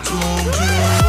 tombe